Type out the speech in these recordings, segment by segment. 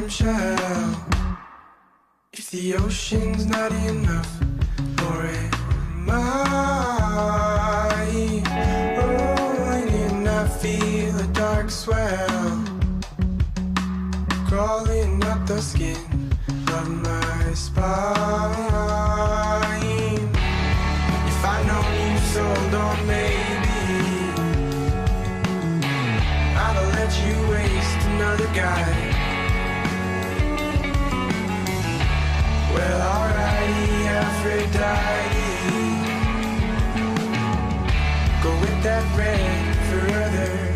him shout. If the ocean's not enough, for am I? Rolling in, I feel a dark swell. Crawling up the skin of my spine. If I know you sold on maybe, I'll let you waste another guy. Aphrodite Go with that rain further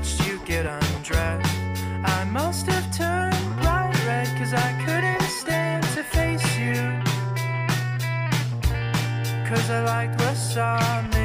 watched you get undressed. I must have turned bright red, cause I couldn't stand to face you. Cause I liked what saw me.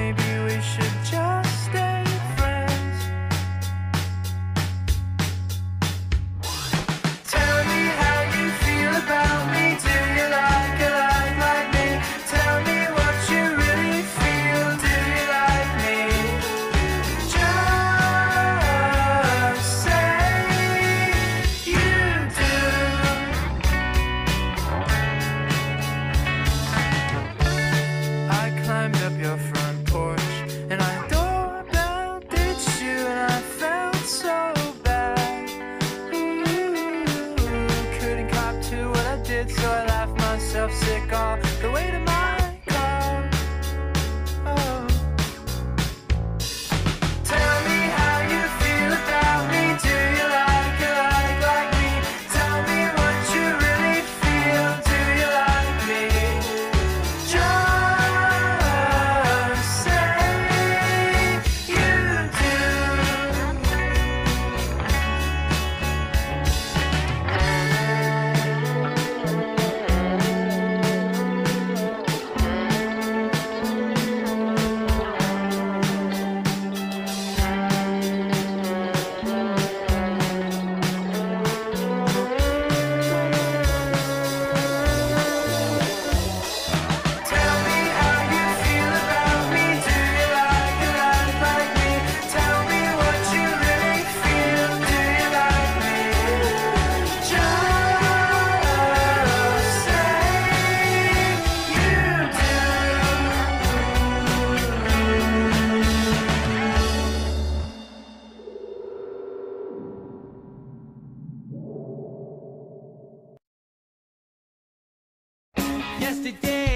yesterday.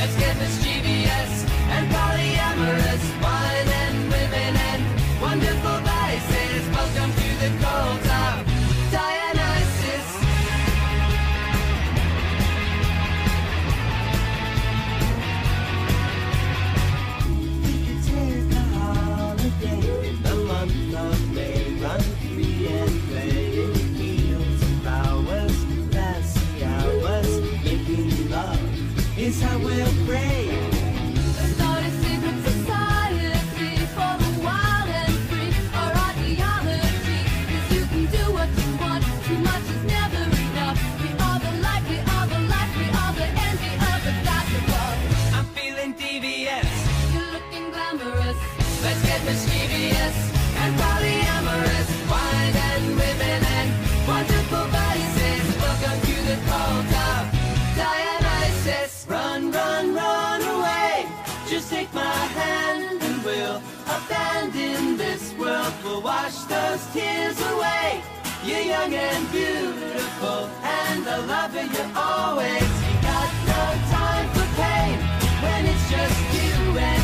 Let's get mischievous and polyamorous. Wine and women and wonderful vices. Welcome to the cult. will wash those tears away. You're young and beautiful, and I love you, you always. you got no time for pain when it's just you and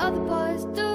other boys do.